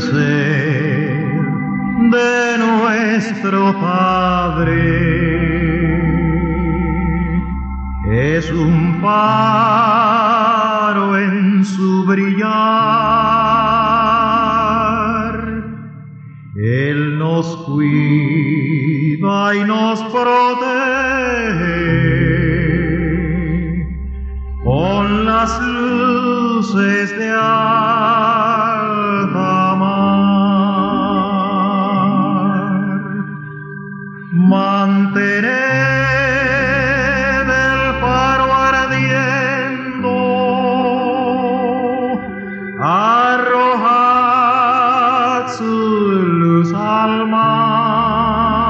de nuestro Padre es un faro en su brillar. Él nos cuida y nos protege con las luces de alta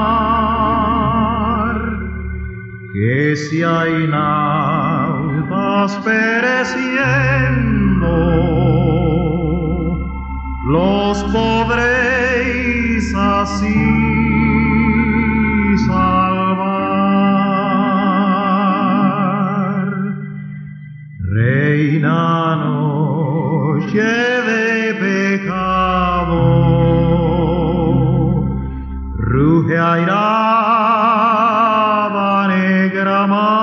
mar, que si hay nautas pereciendo, los podréis así salvar. Reina noche ruge airada negra mar,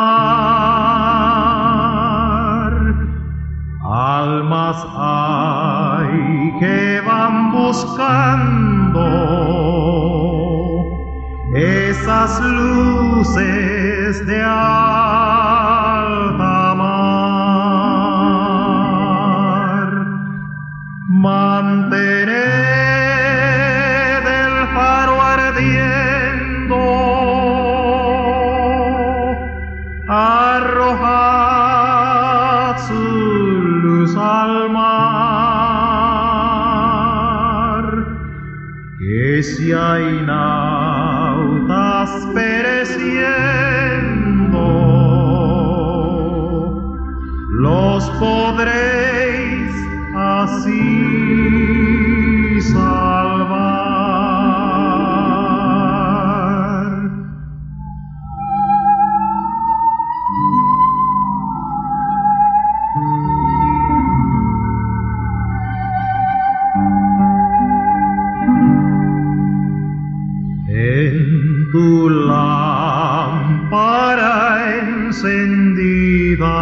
almas hay que van buscando esas luces de alta que si hay nautas pereciendo, los podréis encendida,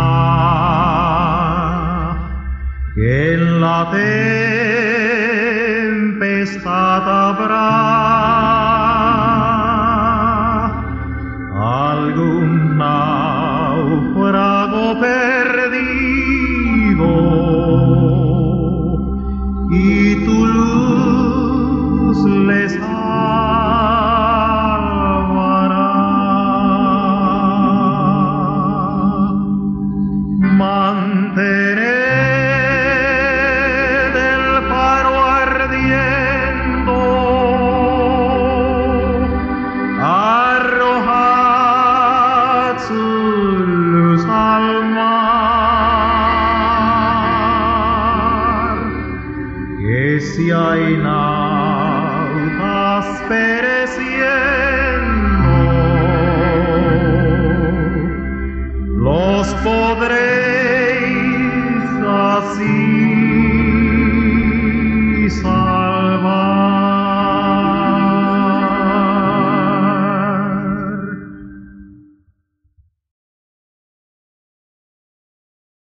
que en la tempestad Mantened el faro ardiendo, arrojad su luz al mar, que si hay nautas pereciendo,